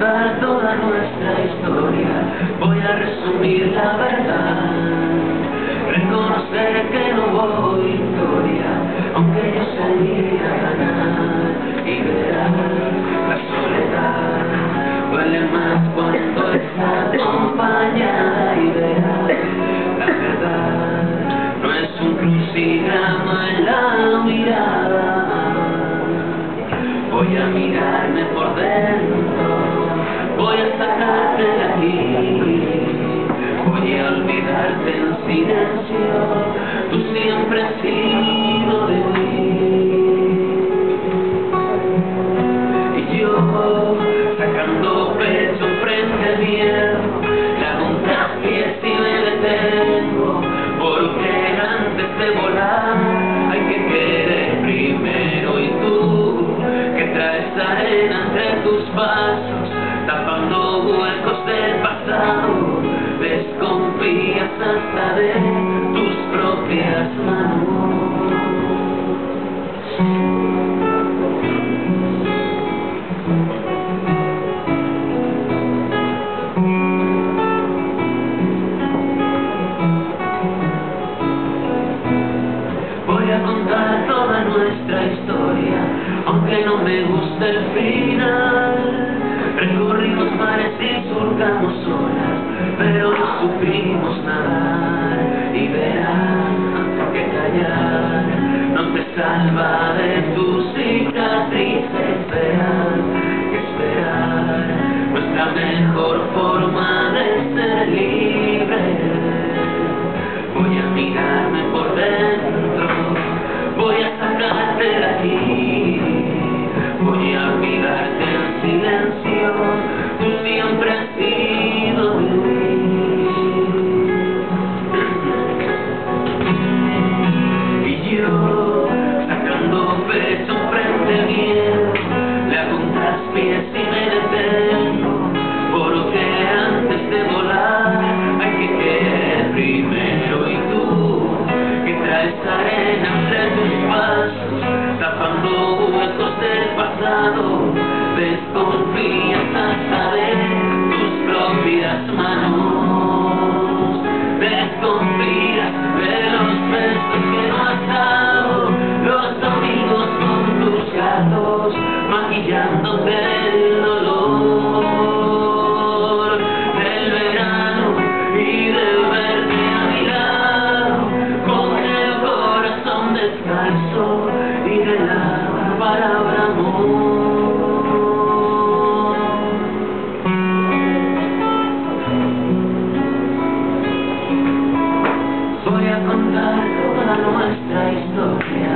contar toda nuestra historia, voy a resumir la verdad. Reconocer que no hubo victoria, aunque yo salía a ganar y verás la soledad. Duele más cuando está acompañada y verás la verdad. No es un crucigrama en la mirada, voy a mirarme por dentro. been. pero no supimos nadar y verás que callar no te salva. y de la palabra amor. Voy a contar toda nuestra historia,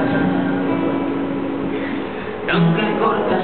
aunque corta.